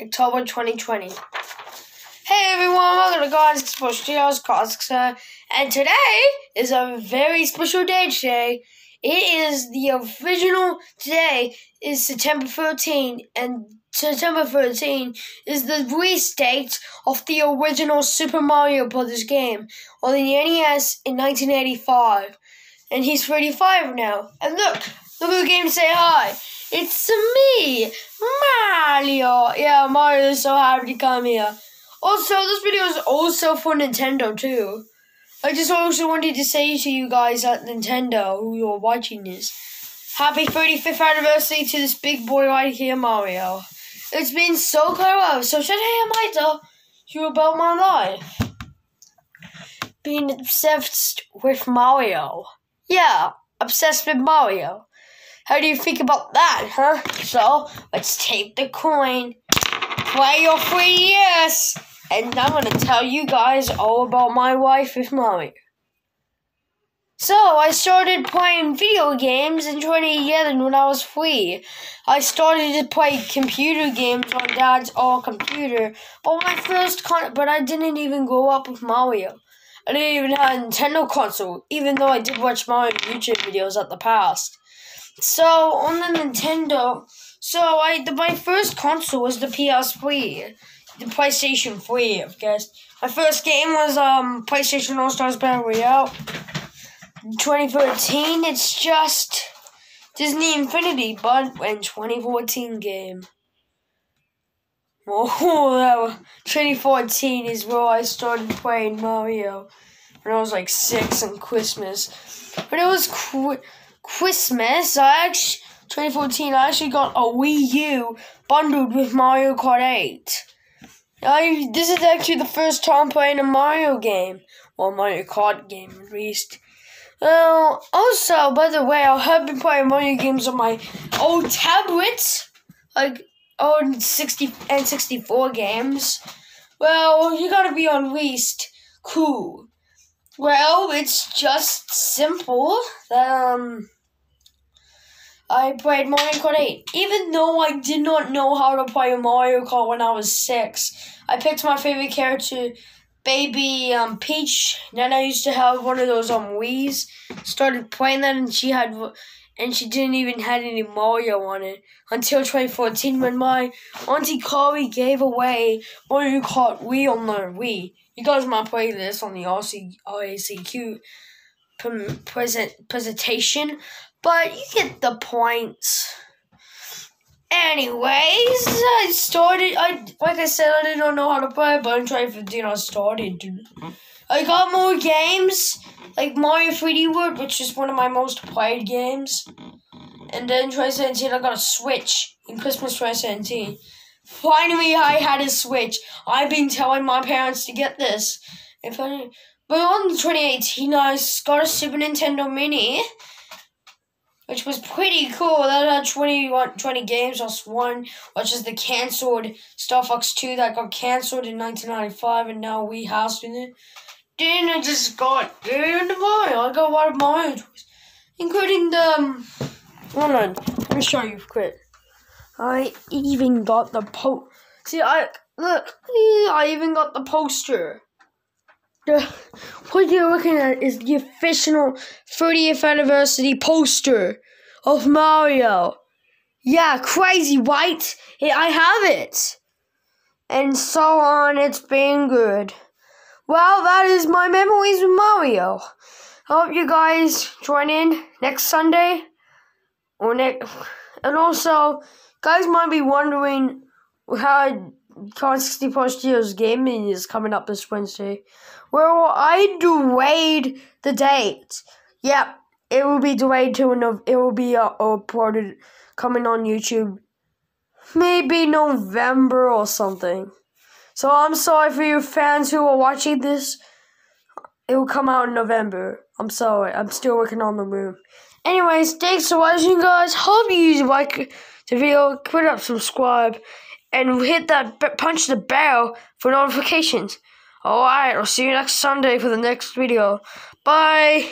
October 2020. Hey everyone, welcome to God's Sports Studios, Cosxa, and today is a very special day today. It is the original today is September 13, and September 13 is the release date of the original Super Mario Brothers game on the NES in 1985. And he's 35 now. And look, look at the game say hi. It's me, Mario. Yeah, Mario is so happy to come here. Also, this video is also for Nintendo too. I just also wanted to say to you guys at Nintendo who you're watching this, happy 35th anniversary to this big boy right here, Mario. It's been so clever, so should I tell you about my life? Being obsessed with Mario. Yeah, obsessed with Mario. How do you think about that, huh? So, let's take the coin, play your free years, and I'm gonna tell you guys all about my life with Mario. So, I started playing video games in 2011 when I was three. I started to play computer games on Dad's old computer, but my first con- but I didn't even grow up with Mario. I didn't even have a Nintendo console, even though I did watch Mario YouTube videos at the past. So on the Nintendo, so I the, my first console was the PS3, the PlayStation 3, I guess. My first game was um PlayStation All Stars Battle Royale. 2013, it's just Disney Infinity, but in 2014 game. Oh, 2014 is where I started playing Mario when I was like six on Christmas. But it was qu- Christmas. I actually 2014. I actually got a Wii U bundled with Mario Kart 8. I this is actually the first time playing a Mario game, or Mario Kart game at least. Well, also, by the way, I have been playing Mario games on my old tablets, like old 60 and 64 games. Well, you gotta be on least cool. Well, it's just simple. Um, I played Mario Kart 8. Even though I did not know how to play Mario Kart when I was six, I picked my favorite character, Baby um, Peach. Then I used to have one of those um Wii's. Started playing that, and she had, and she didn't even had any Mario on it until 2014 when my auntie Chloe gave away Mario Kart Wii on the Wii. You guys might play this on the RC, RACQ present presentation, but you get the points. Anyways, I started. I like I said, I did not know how to play, but to you know started. I got more games like Mario 3D World, which is one of my most played games. And then 2017, I got a Switch in Christmas 2017. Finally, I had a Switch. I've been telling my parents to get this. If I, but on 2018, I got a Super Nintendo Mini which was pretty cool. That had 20, 20 games plus one, which is the cancelled Star Fox 2 that got cancelled in 1995, and now we housed in it. Then I just got Mario. I got a lot of Mario toys, including the. Um, hold on, let me show you quick. I even got the po. See, I look. I even got the poster the what you're looking at is the official 30th anniversary poster of Mario. Yeah, crazy, right? I have it. And so on, it's been good. Well, that is my memories with Mario. I hope you guys join in next Sunday. Or next, and also, guys might be wondering how Kohan 64 Studios Gaming is coming up this Wednesday. Well, I delayed the date. Yep, it will be delayed to no- it will be uh, uploaded coming on YouTube. Maybe November or something. So I'm sorry for you fans who are watching this. It will come out in November. I'm sorry. I'm still working on the room. Anyways, thanks for watching, guys. Hope you like the video. Click up, subscribe, and hit that punch the bell for notifications. Alright, I'll see you next Sunday for the next video. Bye!